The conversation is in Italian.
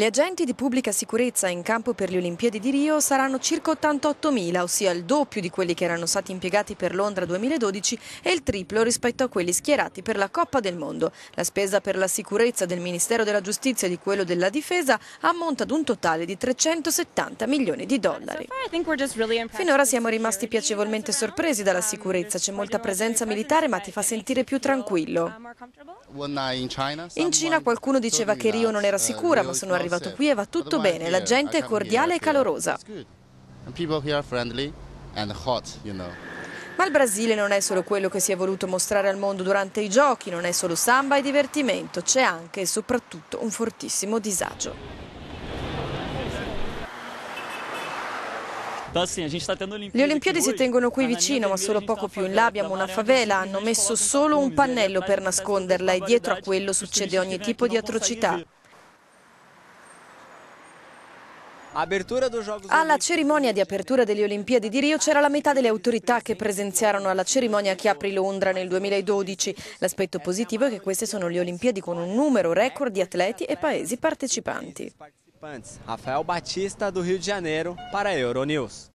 Gli agenti di pubblica sicurezza in campo per le Olimpiadi di Rio saranno circa 88.000, ossia il doppio di quelli che erano stati impiegati per Londra 2012 e il triplo rispetto a quelli schierati per la Coppa del Mondo. La spesa per la sicurezza del Ministero della Giustizia e di quello della Difesa ammonta ad un totale di 370 milioni di dollari. Finora siamo rimasti piacevolmente sorpresi dalla sicurezza, c'è molta presenza militare ma ti fa sentire più tranquillo. In Cina qualcuno diceva che Rio non era sicura, ma sono arrivato qui e va tutto bene, la gente è cordiale e calorosa. Ma il Brasile non è solo quello che si è voluto mostrare al mondo durante i giochi, non è solo samba e divertimento, c'è anche e soprattutto un fortissimo disagio. Le Olimpiadi si tengono qui vicino, ma solo poco più in là abbiamo una favela. Hanno messo solo un pannello per nasconderla e dietro a quello succede ogni tipo di atrocità. Alla cerimonia di apertura delle Olimpiadi di Rio c'era la metà delle autorità che presenziarono alla cerimonia che aprì Londra nel 2012. L'aspetto positivo è che queste sono le Olimpiadi con un numero record di atleti e paesi partecipanti. Rafael Batista do Rio de Janeiro para Euronews.